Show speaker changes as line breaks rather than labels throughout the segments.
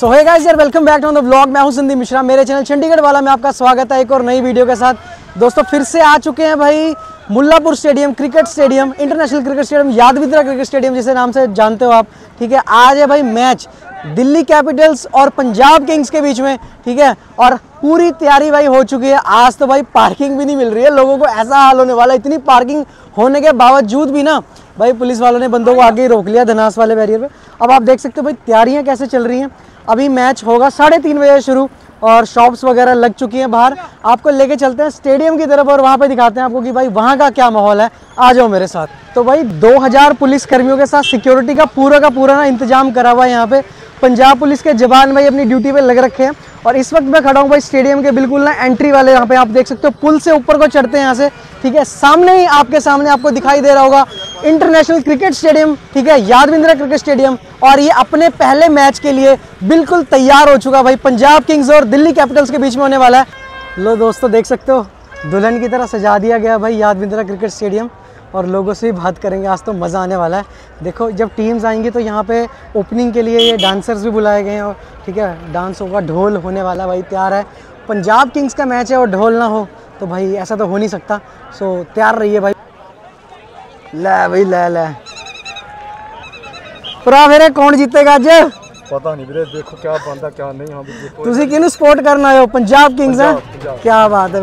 सो hey guys यार welcome back to the vlog मैं हूँ संदीप मिश्रा, मेरे चैनल चंडीगढ़ वाला में आपका स्वागत है एक और नई वीडियो के साथ। दोस्तों, फिर से आ चुके हैं भाई Mullapur stadium, cricket stadium, international cricket stadium, Yadavindra cricket stadium जिसे नाम से जानते हो आप, ठीक है? आज है भाई मैच दिल्ली कैपिटल्स और पंजाब किंग्स के बीच में, ठीक है? और पूरी तैयारी भाई हो चुकी है। आज तो भाई पार्किंग भी नहीं मिल रही है। लोगों को ऐसा हाल होने वाला है। इतनी पार्किंग होने के बावजूद भी ना, भाई पुलिस वालों ने बंदों को आगे ही रोक लिया, धनास वाले बैरियर पे। अब आप देख सकते हो भाई, तैयारियाँ कैसे चल रही हैं। अभी मैच होगा साढ़े तीन बजे शुरू और शॉप्स वगैरह लग चुकी हैं बाहर। आपको लेके चलते हैं स्टेडियम की तरफ़ और वहाँ पे दिखाते हैं आपको कि भाई वहाँ का क्या माहौल है। आ जाओ मेरे साथ। तो भाई 2000 पुलिस कर्मियों के साथ सिक्योरिटी का पूरा का पूरा ना इंतज़ाम करा हुआ है यहाँ पे। पंजाब पुलिस के जवान भाई अपनी ड्यूटी पे लग रखे हैं और इस वक्त मैं खड़ा हूँ भाई स्टेडियम के बिल्कुल ना एंट्री वाले यहाँ पे। आप देख सकते हो, पुल से ऊपर को चढ़ते हैं यहाँ से। ठीक है, सामने ही आपके सामने आपको दिखाई दे रहा होगा इंटरनेशनल क्रिकेट स्टेडियम, ठीक है, यादविंद्रा क्रिकेट स्टेडियम, और ये अपने पहले मैच के लिए बिल्कुल तैयार हो चुका भाई, पंजाब किंग्स और दिल्ली कैपिटल्स के बीच में होने वाला है। लो दोस्तों, देख सकते हो, दुल्हन की तरह सजा दिया गया भाई यादविंद्रा क्रिकेट स्टेडियम, और लोगों से भी बात करेंगे, आज तो मज़ा आने वाला है। देखो, जब टीम्स आएँगी तो यहाँ पे ओपनिंग के लिए ये डांसर्स भी बुलाए गए हैं, और ठीक है डांस होगा, ढोल होने वाला भाई, तैयार है। पंजाब किंग्स का मैच है, और ढोल ना हो तो भाई, ऐसा तो हो नहीं सकता। सो तैयार रहिए भाई। ਲੈ ਬਈ ਲੈ ਲੈ। ਭਰਾ ਫਿਰ ਇਹ ਕੌਣ ਜਿੱਤੇਗਾ ਅੱਜ?
ਪਤਾ ਨਹੀਂ ਵੀਰੇ ਦੇਖੋ ਕੀ ਬੰਦਾ ਕੀ ਨਹੀਂ ਹਾਂ
ਤੁਸੀਂ ਕਿਹਨੂੰ ਸਪੋਰਟ ਕਰਨ ਆਏ ਪੰਜਾਬ ਕਿੰਗਸ ਹੈ ਕੀ ਬਾਤ ਹੈ।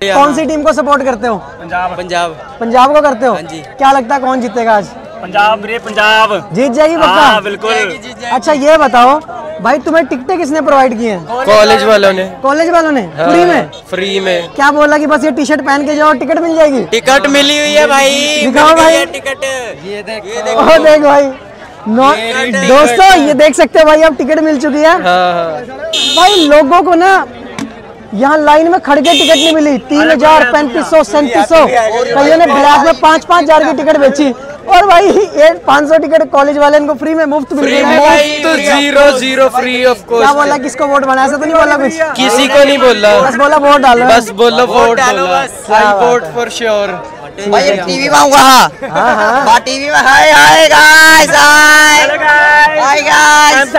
कौन सी टीम को सपोर्ट करते हो?
पंजाब। पंजाब।
पंजाब को करते हो?
हाँ जी।
क्या लगता है कौन जीतेगा आज?
पंजाब मेरे पंजाब।
जीत जाएगी
हाँ
पक्का
बिल्कुल
अच्छा ये बताओ भाई तुम्हें टिकटें किसने प्रोवाइड की हैं?
कॉलेज वालों ने।
कॉलेज वालों ने? हाँ, फ्री में?
फ्री में।
क्या बोला कि बस ये टी शर्ट पहन के जाओ टिकट मिल जाएगी?
टिकट मिली हुई है भाई।
दिखाओ भाई।
टिकट ये देखो।
ओ देख भाई। नो दोस्तों ये देख सकते हो भाई अब टिकट मिल चुकी है।
हाँ हाँ।
भाई लोगों को ना यहाँ लाइन में खड़ के टिकट नहीं मिली। तीन हज़ार पैंतीस सौ सैंतीस सौ। कईयों ने ब्लैक में पाँच पाँच हज़ार की टिकट बेची। और भाई ये पाँच सौ टिकट कॉलेज वाले इनको फ्री में मुफ़्त मिल है।
तो ज़ीरो ज़ीरो फ्री ऑफ़
क्या बोला किसको वोट बनाया? ऐसा तो नहीं बोला कुछ?
किसी को नहीं बोला।
बस बोला वोट डालो।
बस बोलो वोट
डालो बस।
वोट फॉर श्योर
भाई टीवी में आऊँगा। हाँ
हाँ।
हाँ टीवी में। हाय hi guys hi. Hi guys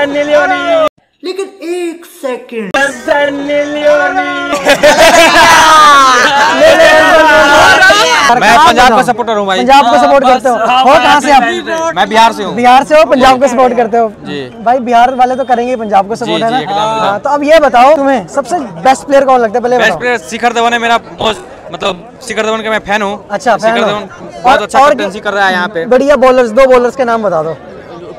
लेकिन एक सेकंड
मैं पंजाब का सपोर्टर हूँ भाई।
पंजाब को सपोर्ट करते हो। हो कहाँ से आप?
मैं बिहार से हूँ।
बिहार से हो पंजाब को सपोर्ट करते हो?
जी।
भाई बिहार वाले तो करेंगे ही पंजाब को सपोर्ट है ना। हाँ, तो अब ये बताओ तुम्हें सबसे बेस्ट प्लेयर कौन लगता है? पहले
बेस्ट
बताओ।
प्लेयर शिखर धवन है मेरा बहुत मतलब शिखर धवन का मैं फ़ैन हूँ।
अच्छा
शिखर धवन बहुत अच्छा
और
कैप्टनसी कर रहा है यहाँ पे।
बढ़िया बॉलर्स दो बॉलर्स के नाम बता दो।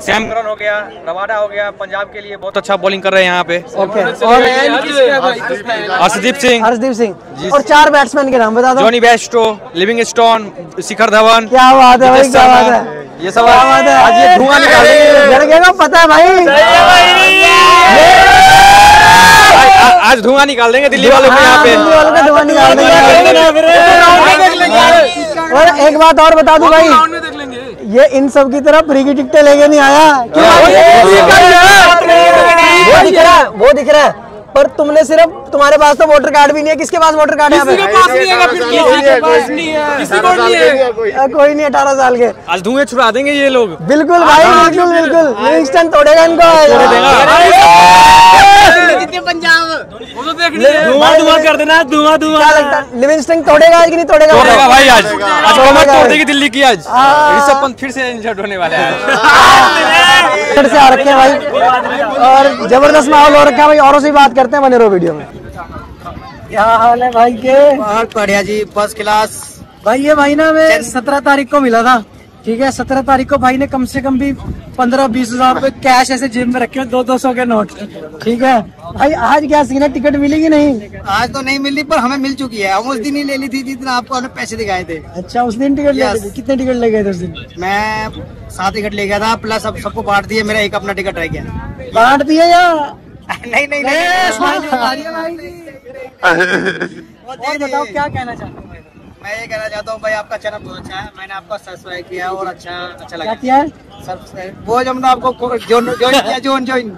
सैम करन हो गया रवाडा हो गया पंजाब के लिए बहुत अच्छा बॉलिंग कर रहे हैं यहाँ पे।
ओके और
अर्शदीप सिंह
हर्षदीप सिंह और चार बैट्समैन के नाम बता दो।
Jonny Bairstow Livingstone Shikhar Dhawan
क्या बात है भाई क्या बात है।
ये सब
है।
आज ये धुआँ निकाल देंगे
लड़के को पता है भाई।
आज- धुआँ निकाल देंगे दिल्ली वालों को यहाँ
हाँ,
पे।
दिल्ली वालों का धुआँ निकाल देंगे। और एक बात और बता दूँ भाई। ये इन सब की तरह फ्री की टिकटें लेके नहीं आया। वो दिख रहा है वो दिख रहा है। पर तुमने सिर्फ़ तुम्हारे पास तो वोटर कार्ड भी नहीं है। किसके पास वोटर कार्ड है कोई। नहीं अठारह साल के।
आज धुएँ छुड़ा देंगे ये लोग।
बिल्कुल भाई बिल्कुल बिल्कुल। तोड़ेगा इनको।
धुआँ धुआँ कर देना धुआँ
है? लिविंगस्टन तोड़ेगा कि नहीं तोड़ेगा?
तोड़ेगा भाई आज आज। कमर तोड़ देगी दिल्ली की आज।
हाँ।
ऋषभ पंत फिर से इंजर्ड होने वाले हैं।
फिर से आ रखे हैं भाई। और ज़बरदस्त माहौल हो रखा है भाई। औरों से बात करते हैं बने रहो वीडियो में। क्या हाल है भाई के?
बहुत बढ़िया जी फ़र्स्ट क्लास
भाई ये महीना में सत्रह तारीख को मिला था। ठीक है सत्रह तारीख को भाई ने कम से कम भी पंद्रह बीस हज़ार रुपए कैश ऐसे जेब में रखे हो दो दो सौ के नोट ठीक है भाई आज क्या सीन है टिकट मिलेगी नहीं
आज तो नहीं मिली पर हमें मिल चुकी है उस दिन ही ले ली थी जिस दिन आपको हमने पैसे दिखाए थे
अच्छा उस दिन टिकट ले
Yes.
कितने टिकट ले गए थे उस दिन
मैं सात टिकट ले गया था प्लस अब सबको बांट दिया मेरा एक अपना टिकट रह गया
बांट दिया या
नहीं नहीं
बताओ क्या कहना चाहते हो?
मैं ये कहना चाहता हूँ भाई आपका चैनल बहुत अच्छा है। मैंने आपका सब्सक्राइब किया और अच्छा अच्छा लगा।
किया है?
सब्सक्राइब वो जब हमने आपको ज्वाइन किया ज्वाइन ज्वाइन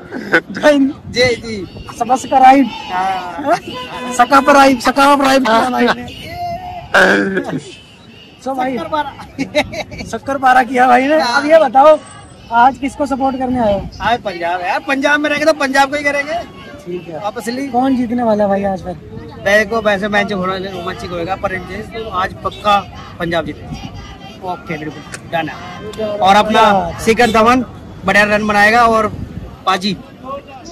ज्वाइन
जी जी।
सब्सक्राइब
हाँ।
सका पर आई सका पर सो भाई शक्कर पारा किया भाई ने। अब ये बताओ आज किसको सपोर्ट करने आए हो?
आज पंजाब है। पंजाब में रहेंगे तो पंजाब को ही करेंगे।
ठीक है।
वापस ली
कौन जीतने वाला है भाई आज फिर?
देखो वैसे मैच होना रोमांचिक होएगा पर तो आज पक्का पंजाब जीते। ओके बिल्कुल डन है। और अपना शिखर धवन बढ़िया रन बनाएगा और बाजी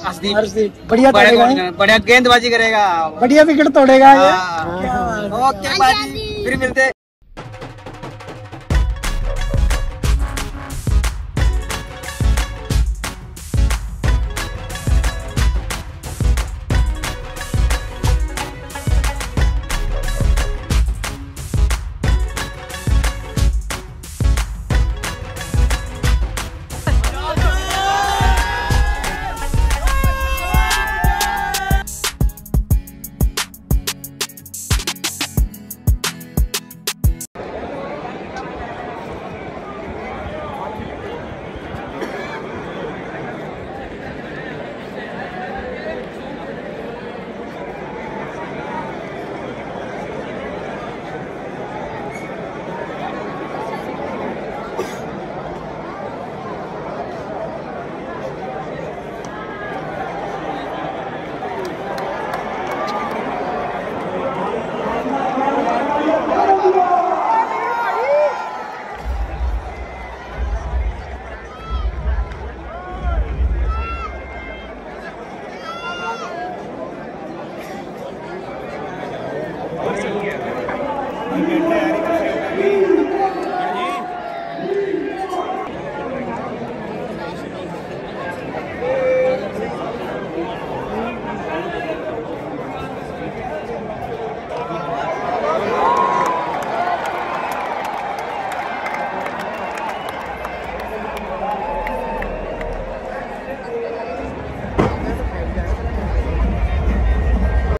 हर्षदीप,
बढ़िया
बढ़िया गेंदबाजी करेगा।
बढ़िया विकेट तोड़ेगा ये।
हाँ।
है।
ओके बाजी फिर मिलते